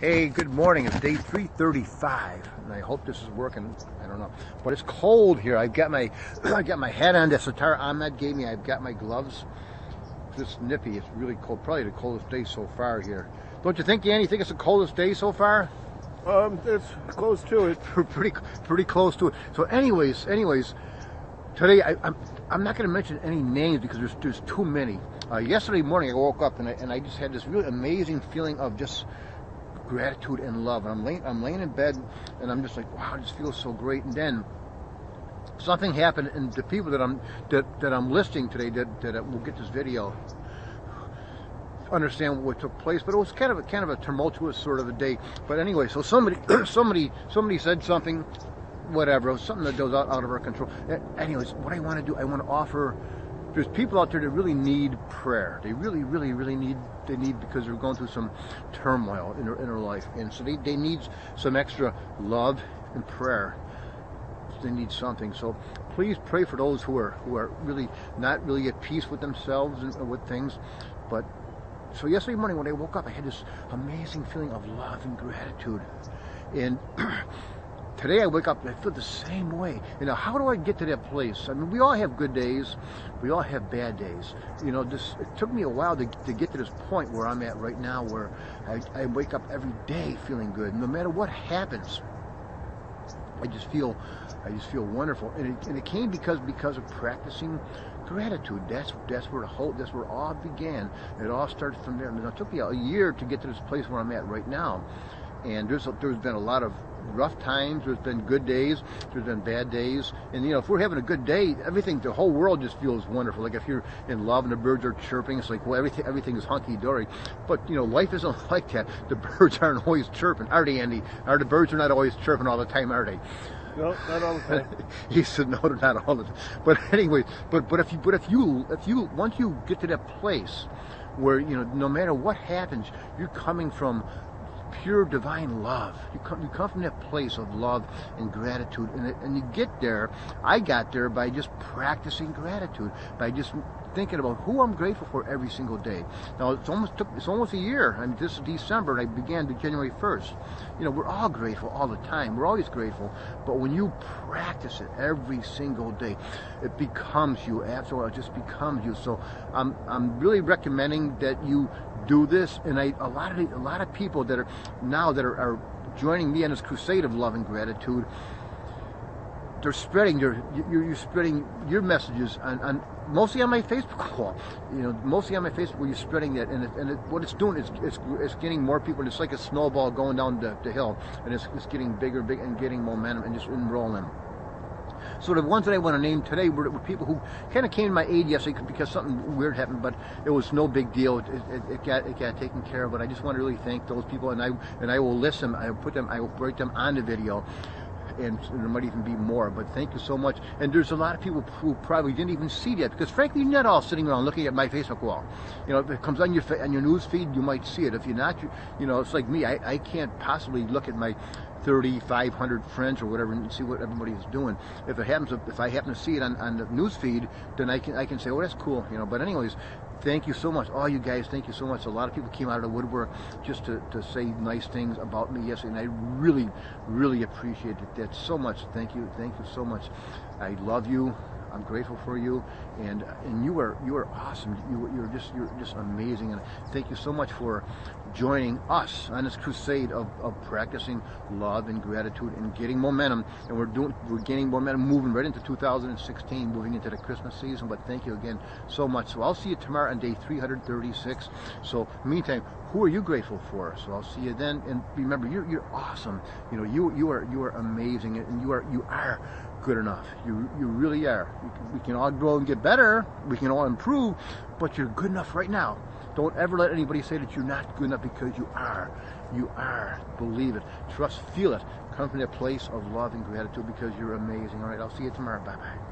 Hey, good morning. It's day 335, and I hope this is working. I don't know, but it's cold here. I've got my I got my hat on. That Satar Ahmed gave me. I've got my gloves. It's nippy. It's really cold. Probably the coldest day so far here. Don't you think, Danny? You think it's the coldest day so far? Um, it's close to it. pretty pretty close to it. So, anyways, anyways, today I, I'm I'm not going to mention any names because there's there's too many. Uh, yesterday morning I woke up and I, and I just had this really amazing feeling of just gratitude and love. And I'm laying, I'm laying in bed, and I'm just like, wow, this feels so great. And then something happened, and the people that I'm that, that I'm listing today that that will get this video understand what took place. But it was kind of a kind of a tumultuous sort of a day. But anyway, so somebody somebody somebody said something. Whatever, something that goes out, out of our control. Anyways, what I want to do, I want to offer there's people out there that really need prayer. They really, really, really need they need because they're going through some turmoil in their inner life, and so they, they need some extra love and prayer. They need something. So please pray for those who are who are really not really at peace with themselves and with things. But so yesterday morning when I woke up, I had this amazing feeling of love and gratitude, and. today I wake up and I feel the same way. You know, how do I get to that place? I mean, we all have good days, we all have bad days. You know, this it took me a while to, to get to this point where I'm at right now, where I, I wake up every day feeling good, no matter what happens. I just feel, I just feel wonderful, and it, and it came because because of practicing gratitude. That's that's where the whole that's where all began. It all started from there. And it took me a year to get to this place where I'm at right now and there's there's been a lot of rough times. There's been good days. There's been bad days. And you know, if we're having a good day, everything, the whole world just feels wonderful. Like if you're in love and the birds are chirping, it's like well, everything everything is hunky dory. But you know, life isn't like that. The birds aren't always chirping, are they, Andy? Are the birds are not always chirping all the time, are they? No, not all the time. he said no, not all the time. But anyway, but but if you but if you if you once you get to that place where you know no matter what happens, you're coming from pure divine love. You come, you come from that place of love and gratitude, and, and you get there. I got there by just practicing gratitude, by just thinking about who I'm grateful for every single day. Now it's almost took it's almost a year. I mean, this is December, and I began to January 1st. You know, we're all grateful all the time. We're always grateful, but when you practice it every single day, it becomes you. All, it just becomes you. So I'm I'm really recommending that you do this, and I, a lot of a lot of people that are now that are, are joining me in this crusade of love and gratitude they're spreading your you're, you're spreading your messages and, on, mostly on my Facebook wall. You know, mostly on my Facebook, you're spreading that, and it, and it, what it's doing is it's, it's getting more people. It's like a snowball going down the, the hill, and it's, it's getting bigger, big, and getting momentum, and just enrolling. So the ones that I want to name today were, were people who kind of came to my aid yesterday because something weird happened, but it was no big deal. It, it, it, got it got taken care of. But I just want to really thank those people, and I and I will list them. I will put them. I will break them on the video and there might even be more. But thank you so much. And there's a lot of people who probably didn't even see that because, frankly, you're not all sitting around looking at my Facebook wall. You know, if it comes on your on your news feed, you might see it. If you're not, you, you know, it's like me. I, I can't possibly look at my 3,500 friends or whatever and see what everybody is doing. If it happens, if I happen to see it on, on the news feed, then I can I can say, oh, that's cool, you know. But anyways, thank you so much, all you guys. Thank you so much. A lot of people came out of the woodwork just to, to say nice things about me yesterday, and I really, really appreciate that so much. Thank you, thank you so much. I love you. I'm grateful for you, and and you are you are awesome. You you're just you're just amazing, and thank you so much for joining us on this crusade of, of practicing love and gratitude and getting momentum. And we're doing we're gaining momentum, moving right into 2016, moving into the Christmas season. But thank you again so much. So I'll see you tomorrow on day 336. So meantime, who are you grateful for? So I'll see you then. And remember, you're you're awesome. You know, you you are you are amazing, and you are you are good enough. You you really are. We can all grow and get better. We can all improve, but you're good enough right now. Don't ever let anybody say that you're not good enough because you are. You are. Believe it. Trust. Feel it. Come from that place of love and gratitude because you're amazing. All right. I'll see you tomorrow. Bye bye.